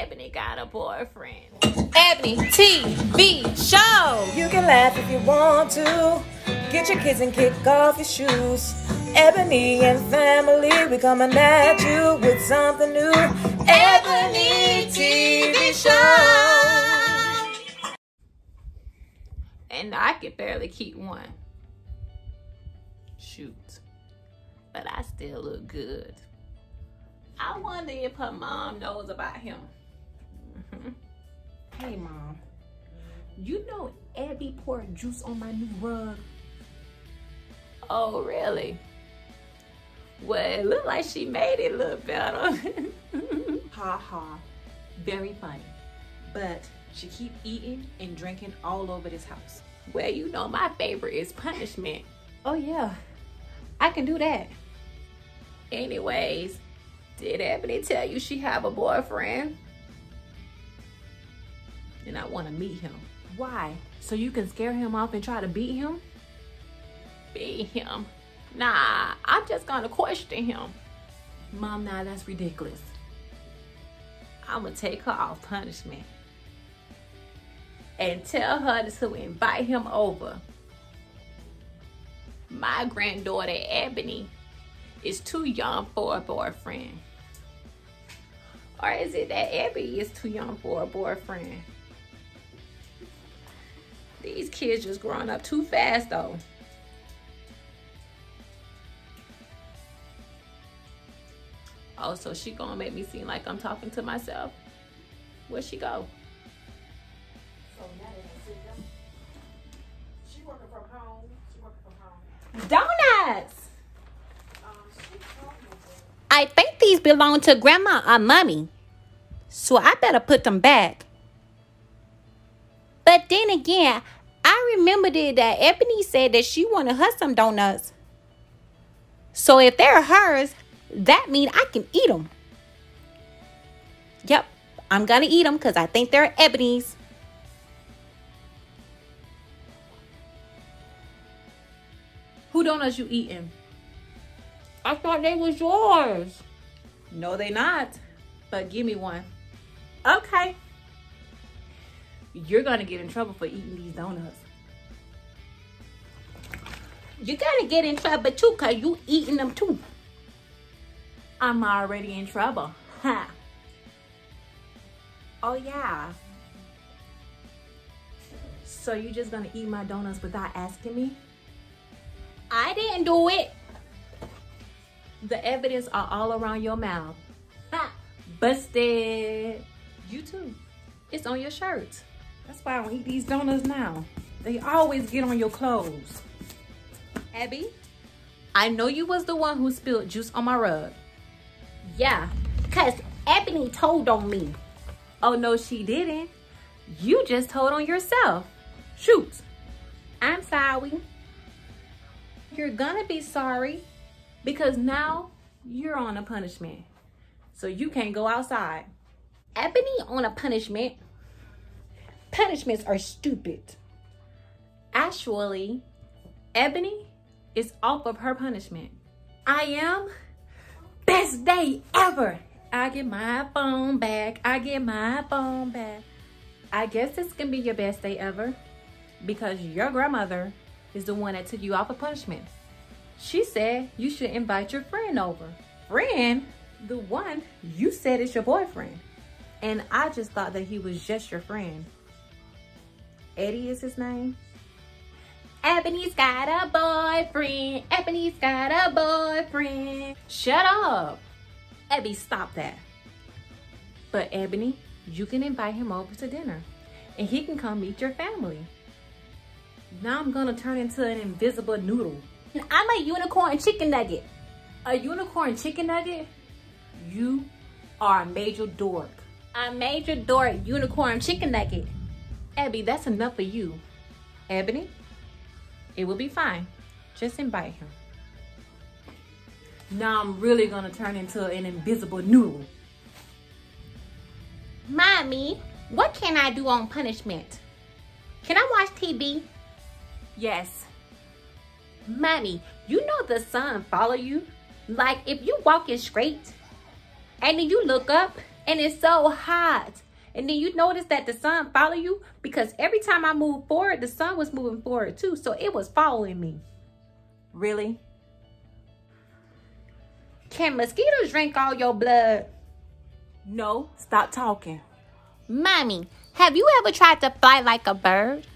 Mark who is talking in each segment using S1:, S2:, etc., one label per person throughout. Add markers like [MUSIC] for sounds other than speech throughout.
S1: Ebony got a boyfriend.
S2: Ebony TV show.
S3: You can laugh if you want to. Get your kids and kick off your shoes. Ebony and family, we coming at you with something new. Ebony TV show.
S1: And I could barely keep one. Shoot. But I still look good. I wonder if her mom knows about him.
S2: Hey, mom. You know Ebby poured juice on my new rug.
S1: Oh, really? Well, it looked like she made it look better. [LAUGHS]
S2: Ha ha. Very funny. But she keep eating and drinking all over this house.
S1: well, you know my favorite is punishment.
S2: Oh yeah. I can do that.
S1: Anyways, did Ebony tell you she have a boyfriend? And I want to meet him.
S2: Why? So you can scare him off and try to beat him?
S1: Beat him. Nah, I'm just gonna question him.
S2: Mom, nah, that's ridiculous.
S1: I'm gonna take her off punishment and tell her to invite him over. My granddaughter Ebony is too young for a boyfriend. Or is it that Ebony is too young for a boyfriend? These kids just growing up too fast though. Oh, so she gonna make me seem like I'm talking to myself? Where'd she go?
S3: She working from home. She working from home.
S1: Donuts!
S2: Um, I think these belong to grandma or mommy. So I better put them back. But then again, I remembered it that Ebony said that she wanted her some donuts. So if they're hers, that means I can eat them. Yep, I'm gonna eat them because I think they're Ebony's.
S1: Who donuts you eating?
S2: I thought they was yours.
S1: No, they not. But give me one. Okay. You're gonna get in trouble for eating these donuts.
S2: You're gonna get in trouble too because you eating them too.
S1: I'm already in trouble. Ha.
S2: Oh yeah.
S1: So you just gonna eat my donuts without asking me?
S2: I didn't do it.
S1: The evidence are all around your mouth. Ha. Busted. You too. It's on your shirt. That's why I don't eat these donuts now. They always get on your clothes. Ebby, I know you was the one who spilled juice on my rug.
S2: Yeah, because Ebony told on me.
S1: Oh, no, she didn't. You just told on yourself. Shoot.
S2: I'm sorry.
S1: You're gonna be sorry because now you're on a punishment. So you can't go outside.
S2: Ebony on a punishment. Punishments are stupid.
S1: Actually, Ebony is off of her punishment. I am best day ever. I get my phone back. I get my phone back. I guess this can be your best day ever because your grandmother is the one that took you off of punishment. She said you should invite your friend over. Friend? The one you said is your boyfriend. And I just thought that he was just your friend. Eddie is his name.
S2: Ebony's got a boyfriend. Ebony's got a boyfriend.
S1: Shut up. Ebony, stop that. But Ebony, you can invite him over to dinner and he can come meet your family. Now I'm gonna turn into an invisible noodle.
S2: I'm a unicorn chicken nugget.
S1: A unicorn chicken nugget? You are a major dork.
S2: A major dork unicorn chicken nugget.
S1: Ebby, that's enough for you. Ebony, it will be fine. Just invite him. Now I'm really gonna turn into an invisible noodle.
S2: Mommy, what can I do on punishment? Can I watch TV?
S1: Yes.
S2: Mommy, you know the sun follow you? Like if you walking straight and then you look up
S4: and it's so hot. And then you notice that the sun follow you because every time I moved forward, the sun was moving forward too. So it was following me.
S2: Really?
S4: Can mosquitoes drink all your blood?
S2: No, stop talking.
S1: Mommy, have you ever tried to fly like a bird?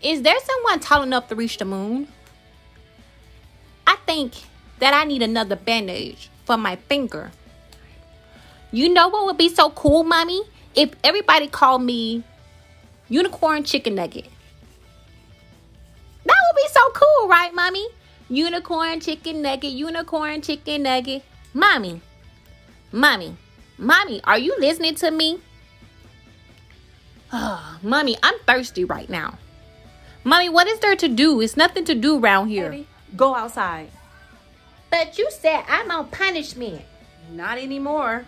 S1: Is there someone tall enough to reach the moon? I think that I need another bandage for my finger. You know what would be so cool, mommy? If everybody called me Unicorn Chicken Nugget. That would be so cool, right, mommy? Unicorn Chicken Nugget, Unicorn Chicken Nugget. Mommy, mommy, mommy, are you listening to me? Oh, mommy, I'm thirsty right now. Mommy, what is there to do? It's nothing to do around here.
S2: Baby, go outside.
S4: But you said I'm on punishment.
S2: Not anymore.